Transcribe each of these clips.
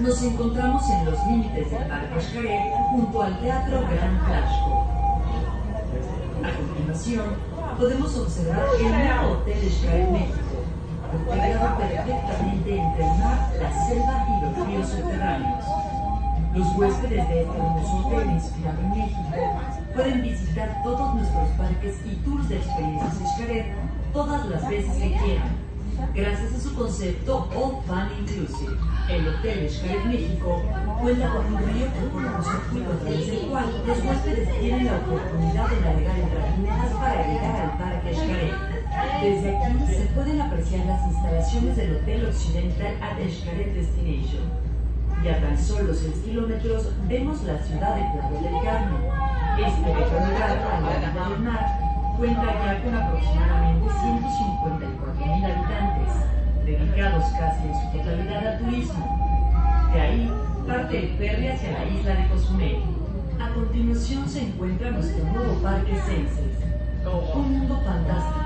Nos encontramos en los límites del Parque Xcaret junto al Teatro Gran Tlaxco. A continuación, podemos observar el nuevo Hotel Xcaret México, integrado perfectamente entre el mar, la selva y los ríos subterráneos. Los huéspedes de este hermoso hotel inspirado en México pueden visitar todos nuestros parques y tours de experiencias Xcaret todas las veces que quieran. Gracias a su concepto All Fun El Hotel Xcaret México cuenta con un río forma un circuito a través del cual los huéspedes tienen la oportunidad de navegar en trajineras para llegar al Parque Xcaret. Desde aquí se pueden apreciar las instalaciones del Hotel Occidental at Xcaret Destination. Y a tan solo 6 kilómetros vemos la ciudad de Playa del Carmen. Este bello lugar a la orilla del mar cuenta ya con aproximadamente 154.000 habitantes, dedicados casi en su totalidad al turismo. De ahí parte el ferry hacia la isla de Cozumel. A continuación se encuentra nuestro nuevo parque Senses, un mundo fantástico,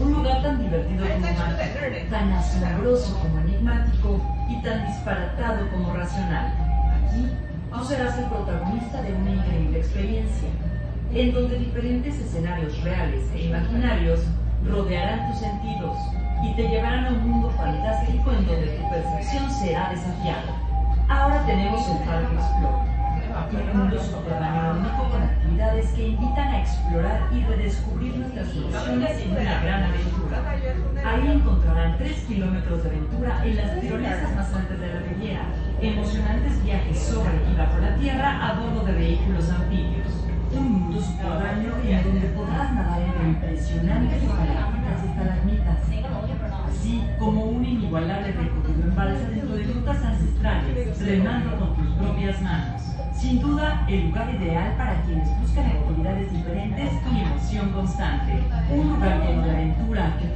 un lugar tan divertido como mágico, tan asombroso como enigmático y tan disparatado como racional. Aquí tú serás el protagonista de una increíble experiencia en donde diferentes escenarios reales e imaginarios rodearán tus sentidos te llevarán a un mundo fantástico en donde tu percepción será desafiada. Ahora tenemos el Parque Explore, un mundo subterráneo único con actividades que invitan a explorar y redescubrir nuestras soluciones en una gran aventura. Ahí encontrarán 3 kilómetros de aventura en las tirolesas más altas de la Riviera, emocionantes viajes sobre y bajo la tierra a bordo de vehículos anfibios un mundo subterráneo en donde podrás nadar en impresionantes y estalagmitas, así como un inigualable recorrido en balsa dentro de grutas ancestrales, remando con tus propias manos. Sin duda, el lugar ideal para quienes buscan actividades diferentes y emoción constante. Un lugar lleno de aventura que